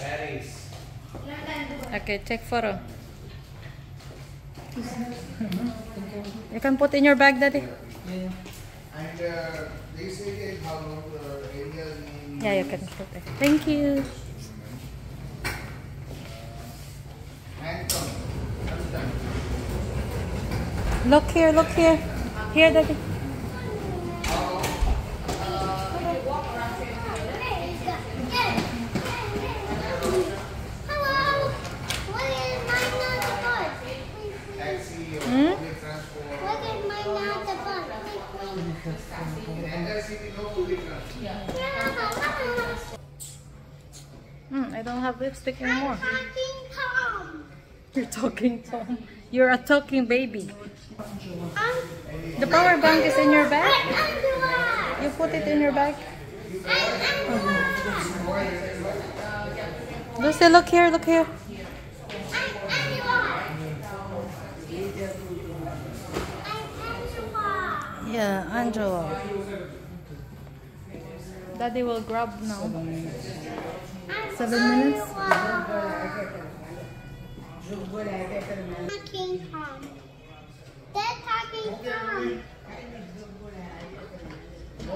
Paris. Okay, take photo. You can put in your bag, Daddy. And uh, they say how the area in Yeah, you can put it. Thank you. and come. Understand? Look here, look here. Here, Daddy. Hmm, I don't have lipstick anymore. You're talking, Tom. You're a talking baby. I'm The power bank is in your bag? You put it in your bag? Lucy, look here, look here. Yeah, Angela. Daddy will grab now. I'm Seven minutes? Talking Tom. They're talking